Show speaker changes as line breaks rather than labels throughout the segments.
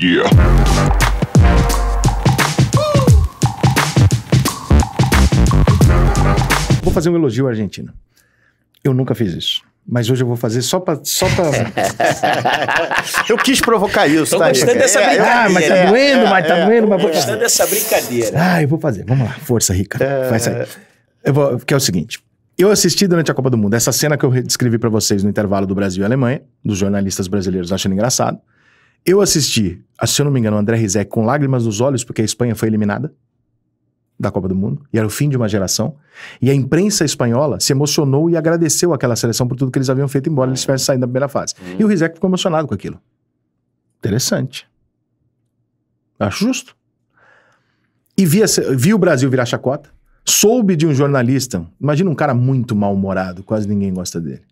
Yeah.
Vou fazer um elogio à Argentina. Eu nunca fiz isso. Mas hoje eu vou fazer só pra. Só pra...
Eu quis provocar isso,
Tô
tá?
gostando dessa
É,
brincadeira.
ah, mas tá
é,
doendo,
é,
mas tá
é.
doendo, mas vou
Gostando dessa brincadeira.
Ah, eu vou fazer. Vamos lá. Força, Rica. Vai sair. Eu vou, que é o seguinte. Eu assisti durante a Copa do Mundo essa cena que eu re- descrevi pra vocês no intervalo do Brasil e Alemanha, dos jornalistas brasileiros achando engraçado. Eu assisti, a- se eu não me engano, o André Rizek com lágrimas nos olhos porque a Espanha foi eliminada da Copa do Mundo e era o fim de uma geração. E a imprensa espanhola se emocionou e agradeceu aquela seleção por tudo que eles haviam feito, embora eles tivessem saído da primeira fase. E o Rizek ficou emocionado com aquilo. Interessante. Acho justo. E vi, vi o Brasil virar chacota. Soube de um jornalista, imagina um cara muito mal-humorado, quase ninguém gosta dele,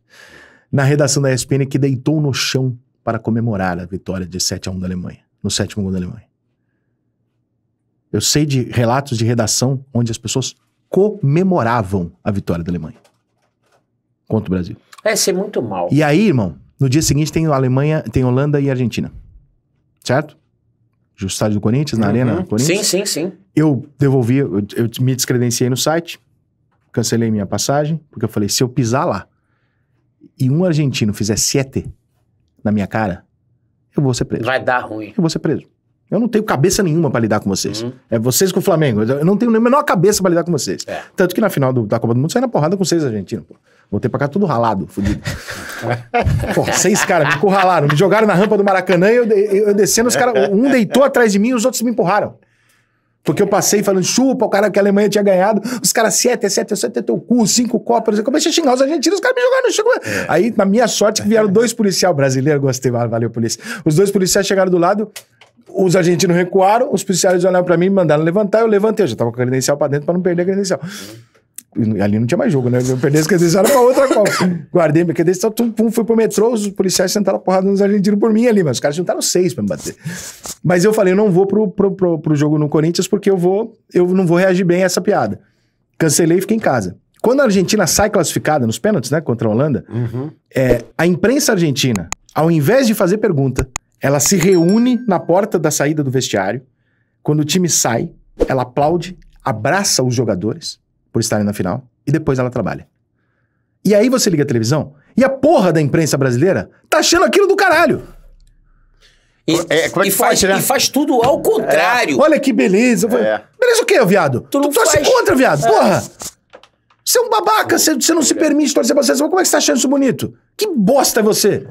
na redação da ESPN que deitou no chão para comemorar a vitória de 7 a 1 da Alemanha, no sétimo gol da Alemanha. Eu sei de relatos de redação onde as pessoas comemoravam a vitória da Alemanha contra o Brasil.
É ser muito mal.
E aí, irmão, no dia seguinte tem a Alemanha, tem Holanda e Argentina. Certo? No estádio do Corinthians, na Arena do Corinthians.
Sim, sim, sim.
Eu devolvi, eu, eu me descredenciei no site, cancelei minha passagem, porque eu falei, se eu pisar lá e um argentino fizer sete na minha cara, eu vou ser preso.
Vai dar ruim.
Eu vou ser preso. Eu não tenho cabeça nenhuma pra lidar com vocês.
Uhum.
É vocês com o Flamengo. Eu não tenho nem a menor cabeça pra lidar com vocês.
É.
Tanto que na final do- da Copa do Mundo saí na porrada com seis argentinos. Pô. Voltei pra cá tudo ralado, fudido. pô, seis caras me encurralaram, me jogaram na rampa do Maracanã e eu, de- eu descendo, os caras. Um deitou atrás de mim e os outros me empurraram. Porque eu passei falando, chupa, o cara que a Alemanha tinha ganhado. Os caras, sete, sete, sete, é teu cu, cinco copas. Eu comecei a xingar os argentinos, os caras me jogaram no chão. Aí, na minha sorte, que vieram dois policiais brasileiros, gostei, valeu, polícia. Os dois policiais chegaram do lado, os argentinos recuaram, os policiais olharam pra mim, me mandaram levantar, eu levantei, eu já tava com a credencial pra dentro pra não perder a credencial. E ali não tinha mais jogo, né? Eu perdi credencial era pra outra Copa. Guardei minha credencial, tum, pum, fui pro metrô, os policiais sentaram a porrada nos argentinos por mim ali, mas os caras juntaram seis pra me bater. Mas eu falei, eu não vou pro, pro, pro, pro jogo no Corinthians porque eu vou, eu não vou reagir bem a essa piada. Cancelei e fiquei em casa. Quando a Argentina sai classificada nos pênaltis, né, contra a Holanda, é, a imprensa argentina, ao invés de fazer pergunta, ela se reúne na porta da saída do vestiário. Quando o time sai, ela aplaude, abraça os jogadores por estarem na final e depois ela trabalha. E aí você liga a televisão e a porra da imprensa brasileira tá achando aquilo do caralho.
E,
É, como é
e
que
faz,
faz, né?
e faz tudo ao contrário.
Olha que beleza.
É.
Beleza o quê, viado?
Tu não
torce
faz-
contra, viado. Porra. Você é um babaca, você, você não se permite torcer pra seleção. Como é que você tá achando isso bonito? Que bosta é você?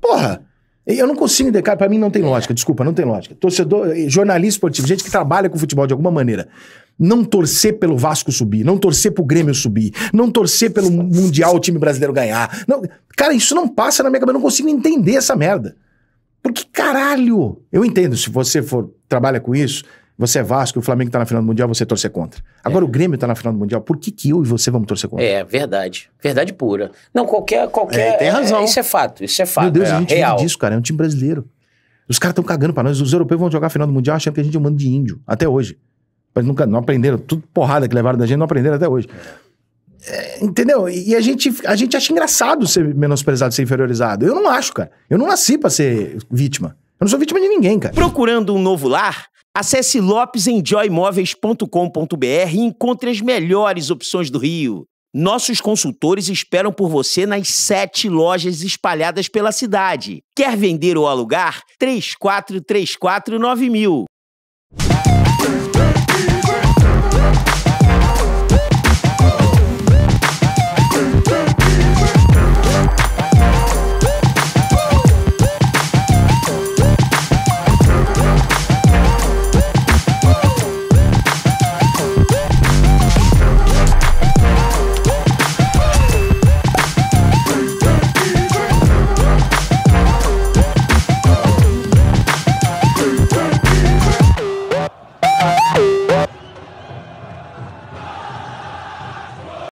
Porra. Eu não consigo entender, cara, pra mim não tem lógica, desculpa, não tem lógica. Torcedor, jornalista esportivo, gente que trabalha com futebol de alguma maneira, não torcer pelo Vasco subir, não torcer pro Grêmio subir, não torcer pelo Mundial o time brasileiro ganhar. Não, cara, isso não passa na minha cabeça, eu não consigo entender essa merda. Porque caralho! Eu entendo, se você for trabalha com isso, você é Vasco, o Flamengo tá na final do Mundial, você torcer contra. Agora o Grêmio tá na final do Mundial, por que, que eu e você vamos torcer contra?
É, verdade. Verdade pura. Não, qualquer. qualquer
É, tem razão.
Isso é fato. Isso é fato.
Meu Deus,
é
a gente
real.
vive disso, cara. É um time brasileiro. Os caras estão cagando pra nós. Os europeus vão jogar a final do Mundial achando que a gente é um mando de índio. Até hoje. Mas nunca, não aprenderam. Tudo porrada que levaram da gente, não aprenderam até hoje. É, entendeu? E a gente, a gente acha engraçado ser menosprezado, ser inferiorizado. Eu não acho, cara. Eu não nasci pra ser vítima. Eu não sou vítima de ninguém, cara.
Procurando um novo lar? Acesse lopesenjoymóveis.com.br e encontre as melhores opções do Rio. Nossos consultores esperam por você nas sete lojas espalhadas pela cidade. Quer vender ou alugar? 34349000.